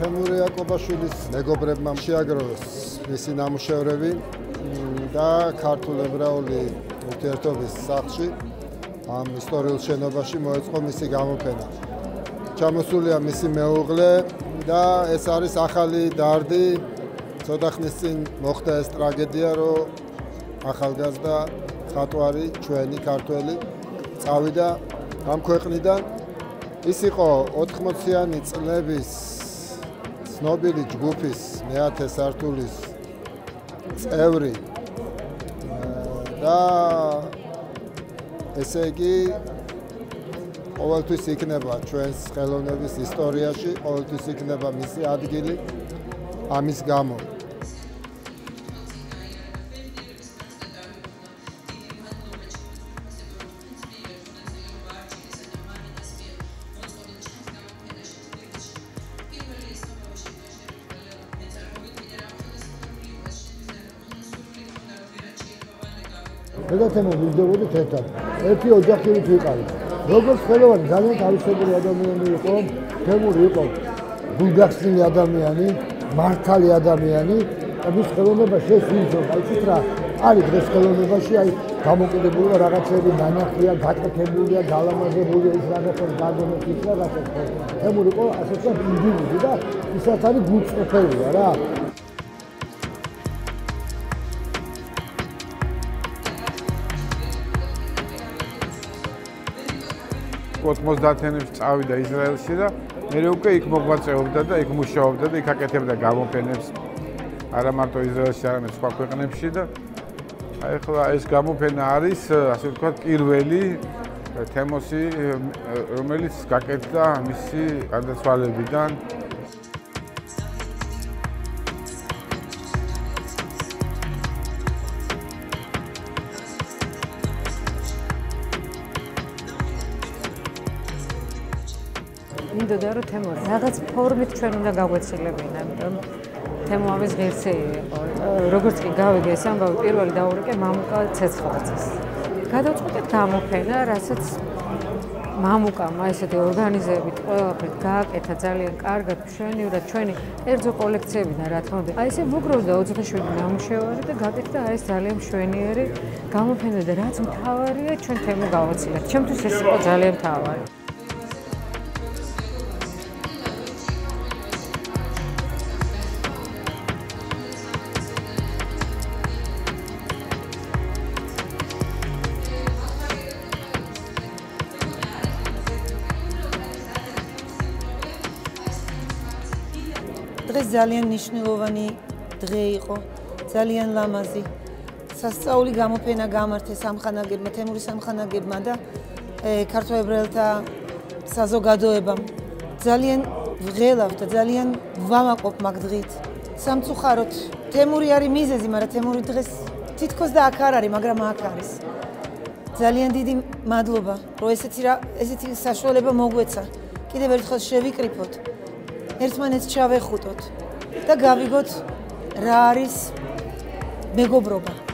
თემური აკობაშვილის მეგობრებმა შეაგროვეს მისი ნამუშევრები და ქართულ ებრაული ურთიერთობის სახლში ამ ისტორიულ შენობაში მოეწყო მისი გამოფენა. ჩამოსულია მისი მეუღლე და ეს არის ახალი დარდი. ცოტა ხნის წინ მოხდა ეს ტრაგედია, რომ ახალგაზრდა ხატვარი ჩვენი ქართველი წავიდა ამ ქვეყნიდან. ის იყო 80-იანი წლების ცნობილი ჯგუფის მეათე სართულის წევრი და ესე იგი ყოველთვის იქნება ჩვენს ხელოვნების ისტორიაში, ყოველთვის იქნება მისი ადგილი ამის გამო. მეგათემო ვიზდებოდით ერთად. ერთი ოჯახივით ვიყავით. როგორც ხელოვანი ძალიან თავისებური ადამიანი იყო, თემური იყო ბულგარსკი ადამიანი, მართალი ადამიანი და მის ხელოვნებაში ეს ვიზო, აიცით რა, არის დღეს ხელოვნებაში, აი გამოკიდებულება რაღაცები ნანახია, გაკეთებულია, გალამაზებულია ის რაღაცა გაგონებს ის რაღაცა. თემური იყო ასეც ინდივიდი და ისაც არის გულწრფელია რა. 90-იანებში წავიდა ისრაელში და მე უკვე იქ მოღვაწეობდა და იქ მუშაობდა და იქ აკეთებდა გამოფენებს. არა მარტო ისრაელში, არამედ სხვა ქვეყნებში და აი ახლა ეს გამოფენა არის, ასე ვთქვათ, პირველი თემოსი, რომელიც გაკეთდა მისი გარდაცვალებიდან მინდოდა რომ თემო რაღაც ფორმით ჩვენ უნდა გაგვეცილებინა, ამიტომ თემო ამის ღირსი იყო. როგორც კი გავიგე ეს ამბავი, პირველი დაურეკე მამუკა ცეცხლაძეს. გადავწყვეტეთ გამოფენა, რასაც მამუკამ ესეთი ორგანიზებით ყველაფერი გააკეთა ძალიან კარგად, მშვენივრად, ჩვენი ერთზო კოლექციებიდან რა თქმა უნდა. აი ესე მოგროვდა 27 ნამუშევარი და გააკეთა აი ეს ძალიან მშვენიერი გამოფენა და რაც მთავარია, ჩვენ თემო გავაცილეთ. ჩემთვის ეს იყო ძალიან მთავარი. დღეს ძალიან მნიშვნელოვანი დღე იყო, ძალიან ლამაზი. სასწაული გამოფენა გამართეს სამხანაგებმა, თემური სამხანაგებმა და ქართველთა საზოგადოებამ. ძალიან ვღელავ და ძალიან ვამაყობ მაგ დღით. სამწუხაროდ თემური არის მიზეზი, მაგრამ თემური დღეს თითქოს და აქ არ არის, მაგრამ აქ არის. ძალიან დიდი მადლობა, რომ ესეთი რა ესეთი საშუალება მოგვეცა. კიდევ ერთხელ შევიკრიფოთ. ერთმანეთს ჩავეხუტოთ და გავიგოთ რა არის მეგობრობა